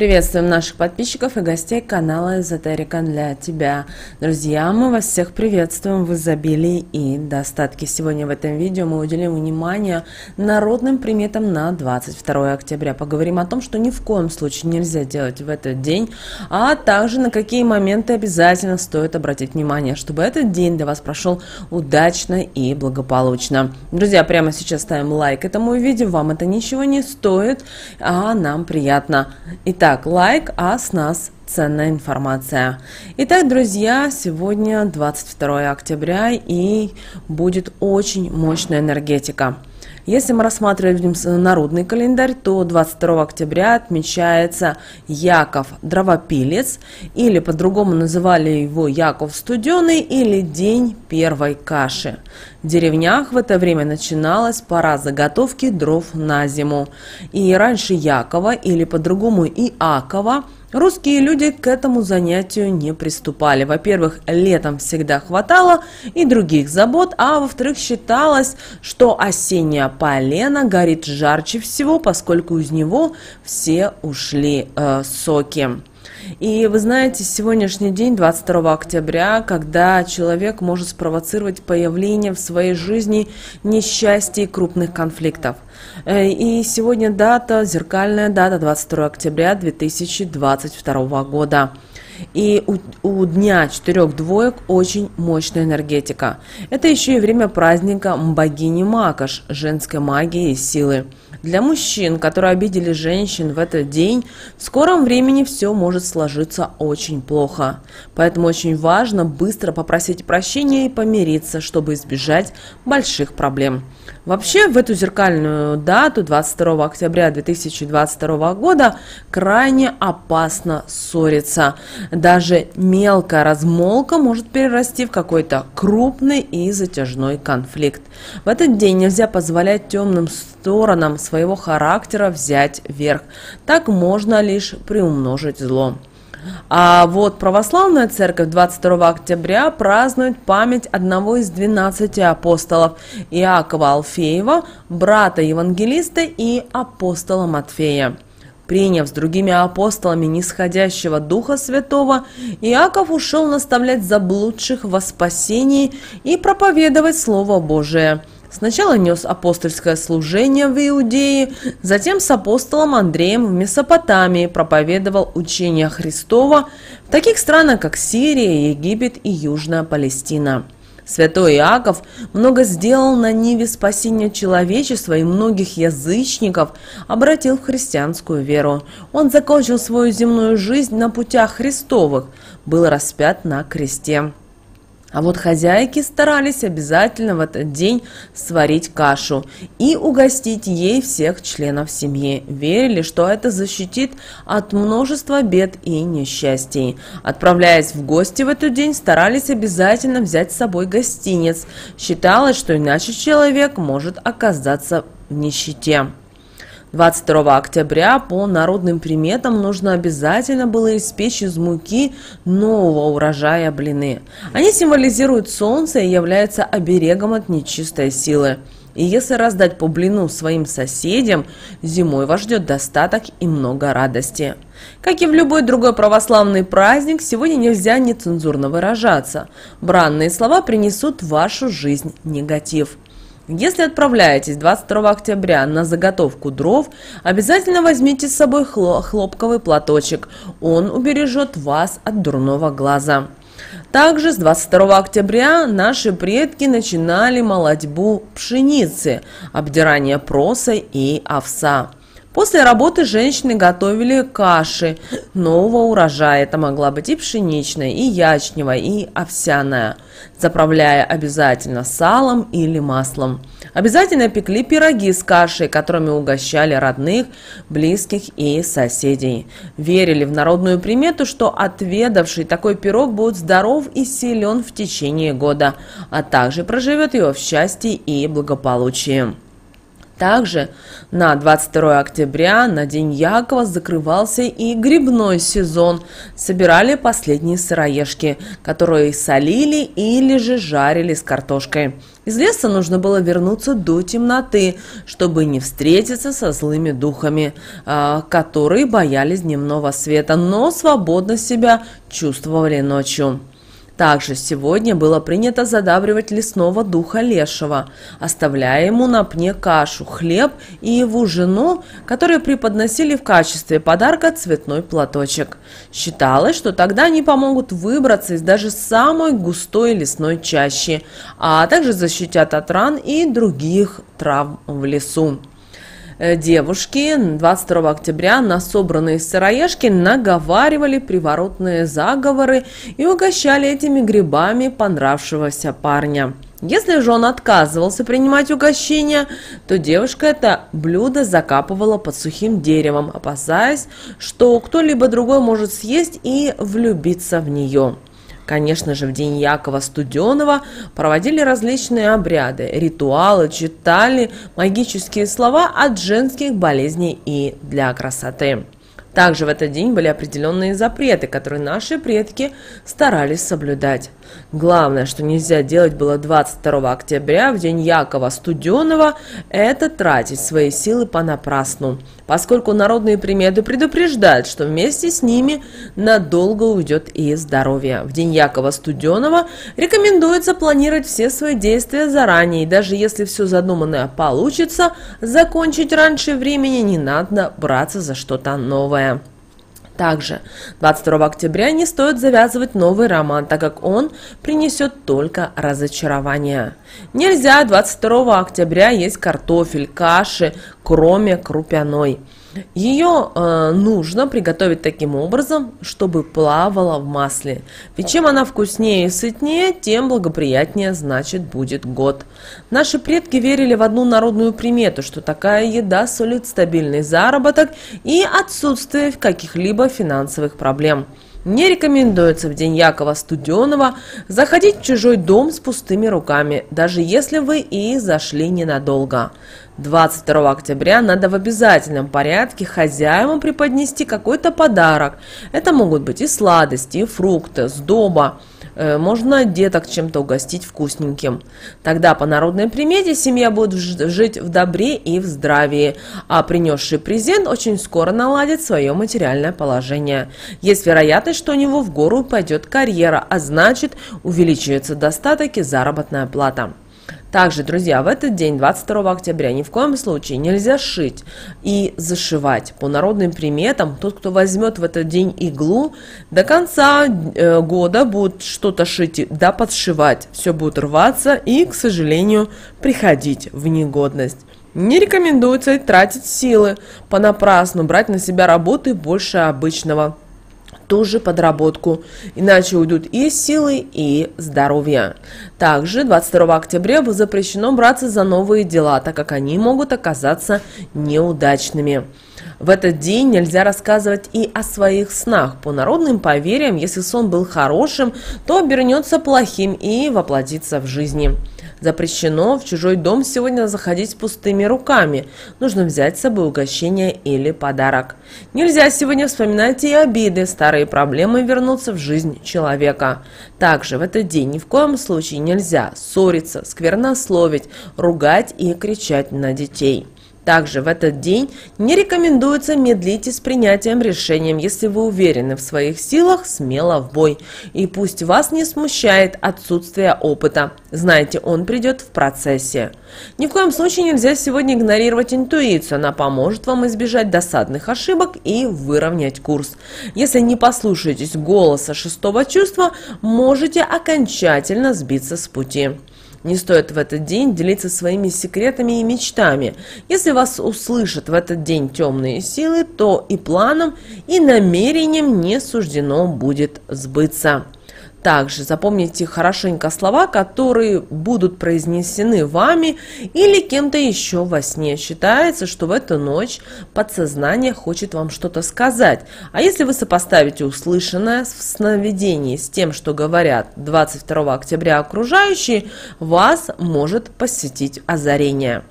Приветствуем наших подписчиков и гостей канала Эзотерика для тебя. Друзья, мы вас всех приветствуем в изобилии и достатке. Сегодня в этом видео мы уделим внимание народным приметам на 22 октября. Поговорим о том, что ни в коем случае нельзя делать в этот день, а также на какие моменты обязательно стоит обратить внимание, чтобы этот день для вас прошел удачно и благополучно. Друзья, прямо сейчас ставим лайк этому видео, вам это ничего не стоит, а нам приятно. Итак, Итак, лайк, а с нас ценная информация. Итак, друзья, сегодня 22 октября и будет очень мощная энергетика. Если мы рассматриваем народный календарь, то 22 октября отмечается Яков Дровопилец, или по-другому называли его Яков Студеный, или День первой каши. В деревнях в это время начиналась пора заготовки дров на зиму. И раньше Якова, или по-другому Иакова, Русские люди к этому занятию не приступали. Во-первых, летом всегда хватало и других забот, а во-вторых, считалось, что осенняя полена горит жарче всего, поскольку из него все ушли э, соки. И вы знаете, сегодняшний день, 22 октября, когда человек может спровоцировать появление в своей жизни несчастья и крупных конфликтов. Э, и сегодня дата, зеркальная дата, 22 октября 2022 года. И у, у дня четырех двоек очень мощная энергетика. Это еще и время праздника богини Макаш, женской магии и силы. Для мужчин, которые обидели женщин в этот день, в скором времени все может сложиться очень плохо. Поэтому очень важно быстро попросить прощения и помириться, чтобы избежать больших проблем. Вообще в эту зеркальную дату, 22 октября 2022 года, крайне опасно ссориться. Даже мелкая размолка может перерасти в какой-то крупный и затяжной конфликт. В этот день нельзя позволять темным сторонам своего характера взять верх. Так можно лишь приумножить зло. А вот православная церковь 22 октября празднует память одного из 12 апостолов Иакова Алфеева, брата евангелиста и апостола Матфея. Приняв с другими апостолами нисходящего Духа Святого, Иаков ушел наставлять заблудших во спасении и проповедовать Слово Божие – Сначала нес апостольское служение в Иудее, затем с апостолом Андреем в Месопотамии проповедовал учение Христова в таких странах, как Сирия, Египет и Южная Палестина. Святой Иаков много сделал на ниве спасения человечества и многих язычников обратил в христианскую веру. Он закончил свою земную жизнь на путях Христовых, был распят на кресте. А вот хозяйки старались обязательно в этот день сварить кашу и угостить ей всех членов семьи. Верили, что это защитит от множества бед и несчастий. Отправляясь в гости в этот день, старались обязательно взять с собой гостиниц. Считалось, что иначе человек может оказаться в нищете. 22 октября по народным приметам нужно обязательно было испечь из муки нового урожая блины. Они символизируют солнце и являются оберегом от нечистой силы. И если раздать по блину своим соседям, зимой вас ждет достаток и много радости. Как и в любой другой православный праздник, сегодня нельзя нецензурно выражаться. Бранные слова принесут в вашу жизнь негатив. Если отправляетесь 22 октября на заготовку дров, обязательно возьмите с собой хлопковый платочек. Он убережет вас от дурного глаза. Также с 22 октября наши предки начинали молодьбу пшеницы, обдирание просой и овса. После работы женщины готовили каши нового урожая. Это могла быть и пшеничная, и ячневая, и овсяная, заправляя обязательно салом или маслом. Обязательно пекли пироги с кашей, которыми угощали родных, близких и соседей. Верили в народную примету, что отведавший такой пирог будет здоров и силен в течение года, а также проживет его в счастье и благополучии. Также на 22 октября, на День Якова, закрывался и грибной сезон. Собирали последние сыроежки, которые солили или же жарили с картошкой. Из леса нужно было вернуться до темноты, чтобы не встретиться со злыми духами, а, которые боялись дневного света, но свободно себя чувствовали ночью. Также сегодня было принято задабривать лесного духа лешего, оставляя ему на пне кашу, хлеб и его жену, которые преподносили в качестве подарка цветной платочек. Считалось, что тогда они помогут выбраться из даже самой густой лесной чащи, а также защитят от ран и других травм в лесу. Э, девушки 22 октября на собранные сыроежки наговаривали приворотные заговоры и угощали этими грибами понравившегося парня. Если же он отказывался принимать угощение, то девушка это блюдо закапывала под сухим деревом, опасаясь, что кто-либо другой может съесть и влюбиться в нее. Конечно же, в день Якова Студенова проводили различные обряды, ритуалы, читали магические слова от женских болезней и для красоты. Также в этот день были определенные запреты, которые наши предки старались соблюдать. Главное, что нельзя делать было 22 октября, в день Якова Студенова, это тратить свои силы понапрасну, поскольку народные приметы предупреждают, что вместе с ними надолго уйдет и здоровье. В день Якова Студенова рекомендуется планировать все свои действия заранее, и даже если все задуманное получится, закончить раньше времени не надо браться за что-то новое. Также 22 октября не стоит завязывать новый роман, так как он принесет только разочарование. Нельзя 22 октября есть картофель, каши, кроме крупяной. Ее э, нужно приготовить таким образом, чтобы плавала в масле. Ведь чем она вкуснее и сытнее, тем благоприятнее, значит, будет год. Наши предки верили в одну народную примету, что такая еда сулит стабильный заработок и отсутствие каких-либо финансовых проблем. Не рекомендуется в день Якова Студенова заходить в чужой дом с пустыми руками, даже если вы и зашли ненадолго. 22 октября надо в обязательном порядке хозяевам преподнести какой-то подарок. Это могут быть и сладости, и фрукты, сдоба. Э, можно деток чем-то угостить вкусненьким. Тогда по народной примете семья будет жить в добре и в здравии, а принесший презент очень скоро наладит свое материальное положение. Есть вероятность, что у него в гору пойдет карьера, а значит увеличивается достаток и заработная плата. Также, друзья, в этот день, 22 октября, ни в коем случае нельзя шить и зашивать. По народным приметам, тот, кто возьмет в этот день иглу, до конца э, года будет что-то шить, да подшивать. Все будет рваться и, к сожалению, приходить в негодность. Не рекомендуется тратить силы понапрасну, брать на себя работы больше обычного ту же подработку, иначе уйдут и силы, и здоровье. Также 22 октября запрещено браться за новые дела, так как они могут оказаться неудачными. В этот день нельзя рассказывать и о своих снах. По народным поверьям, если сон был хорошим, то обернется плохим и воплотится в жизни. Запрещено в чужой дом сегодня заходить с пустыми руками. Нужно взять с собой угощение или подарок. Нельзя сегодня вспоминать и обиды, старые проблемы вернуться в жизнь человека. Также в этот день ни в коем случае нельзя ссориться, сквернословить, ругать и кричать на детей. Также в этот день не рекомендуется медлить с принятием решением, если вы уверены в своих силах, смело в бой. И пусть вас не смущает отсутствие опыта. Знаете, он придет в процессе. Ни в коем случае нельзя сегодня игнорировать интуицию, она поможет вам избежать досадных ошибок и выровнять курс. Если не послушаетесь голоса шестого чувства, можете окончательно сбиться с пути. Не стоит в этот день делиться своими секретами и мечтами. Если вас услышат в этот день темные силы, то и планам, и намерениям не суждено будет сбыться. Также запомните хорошенько слова, которые будут произнесены вами или кем-то еще во сне. Считается, что в эту ночь подсознание хочет вам что-то сказать. А если вы сопоставите услышанное в сновидении с тем, что говорят 22 октября окружающие, вас может посетить озарение.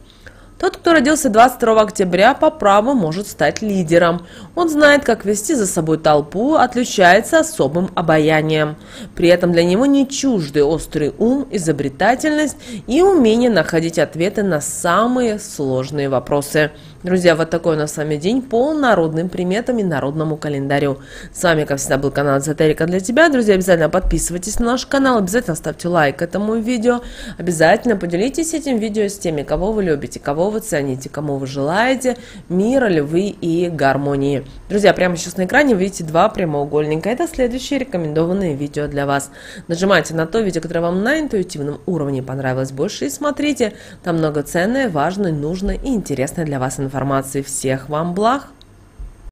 Тот, кто родился 22 октября, по праву может стать лидером. Он знает, как вести за собой толпу, отличается особым обаянием. При этом для него не чужды острый ум, изобретательность и умение находить ответы на самые сложные вопросы. Друзья, вот такой у нас с вами день по народным приметам и народному календарю. С вами, как всегда, был канал Эзотерика для тебя. Друзья, обязательно подписывайтесь на наш канал, обязательно ставьте лайк этому видео, обязательно поделитесь этим видео с теми, кого вы любите, кого вы цените, кому вы желаете мира, любви и гармонии. Друзья, прямо сейчас на экране видите два прямоугольника. Это следующие рекомендованные видео для вас. Нажимайте на то видео, которое вам на интуитивном уровне понравилось больше и смотрите. Там много ценное, важное, нужное и интересное для вас информации информации. Всех вам благ!